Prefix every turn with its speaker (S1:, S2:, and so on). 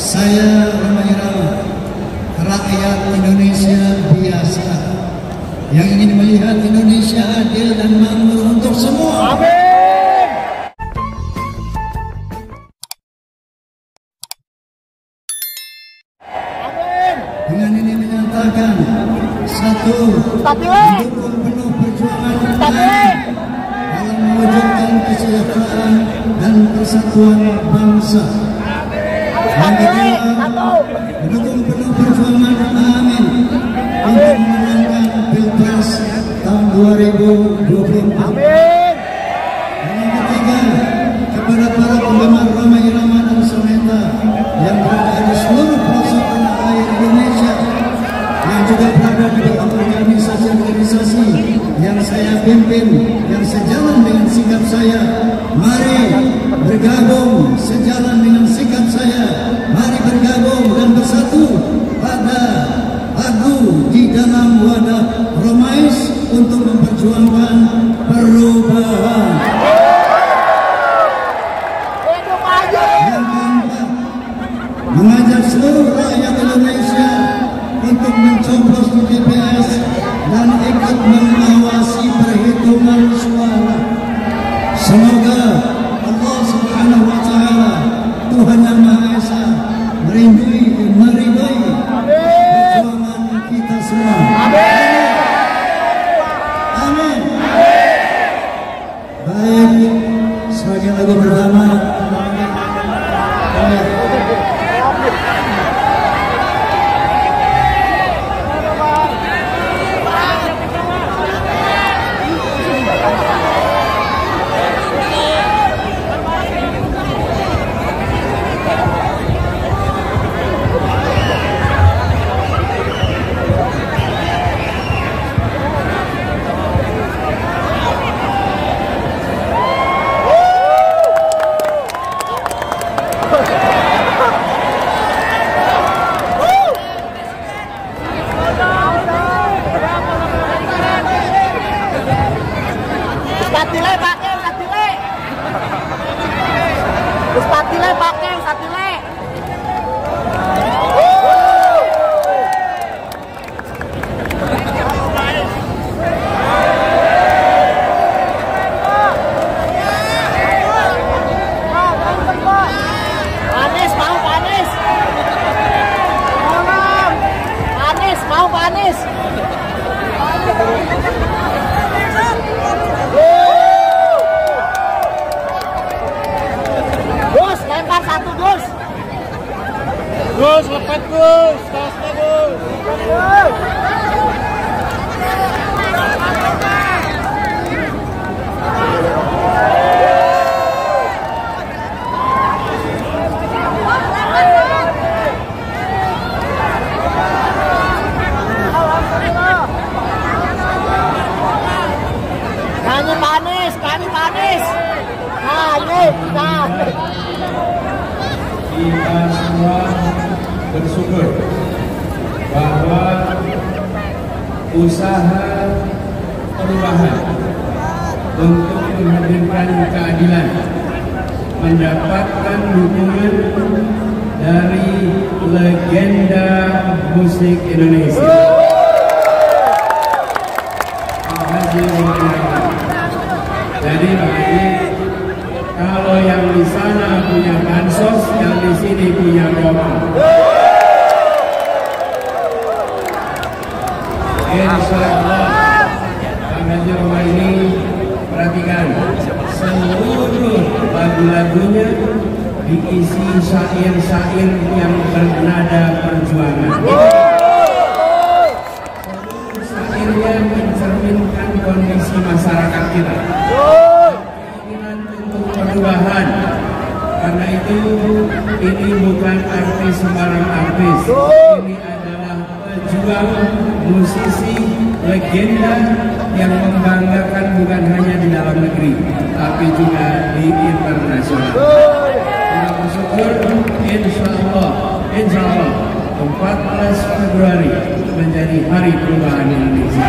S1: Saya Irama, rakyat Indonesia biasa yang ingin melihat Indonesia adil dan makmur untuk semua. Dengan ini menyatakan satu mendukung penuh perjuangan dalam mewujudkan kesejahteraan dan persatuan bangsa. Mendukung penuh untuk Pilpres tahun 2024. Dan yang ketiga, kepada para penggemar yang berada di seluruh pelosok tanah air Indonesia yang juga berada di dalam organisasi-organisasi yang saya pimpin yang sejalan dengan sikap saya mari bergabung sejalan dengan sikap pertama. Terima.
S2: Satile pakai. Terus patile pakai, satile. Panis, mau. Panis,
S3: Kita semua bersyukur bahwa usaha perubahan untuk menghadirkan keadilan mendapatkan dukungan dari legenda musik Indonesia. Pak Haji Muhammad. Jadi Pak Haji, kalau yang di sana punya bansos, yang di sini punya Roma. Insya Allah, Haji ini perhatikan seluruh lagu-lagunya diisi syair-syair yang bernada perjuangan. Seluruh syairnya mencerminkan kondisi masyarakat kita keinginan untuk perubahan karena itu ini bukan artis sembarang artis. Ini adalah pejuang musisi legenda yang membanggakan bukan hanya di dalam negeri tapi juga di internasional. Kita bersyukur insya Allah insya Allah 14 Februari menjadi hari perubahan Indonesia